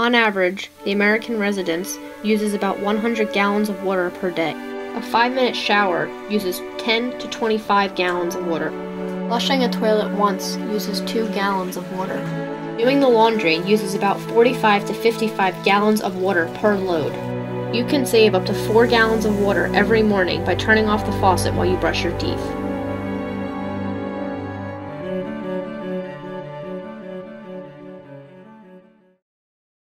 On average, the American residence uses about 100 gallons of water per day. A 5 minute shower uses 10 to 25 gallons of water. Flushing a toilet once uses 2 gallons of water. Doing the laundry uses about 45 to 55 gallons of water per load. You can save up to 4 gallons of water every morning by turning off the faucet while you brush your teeth.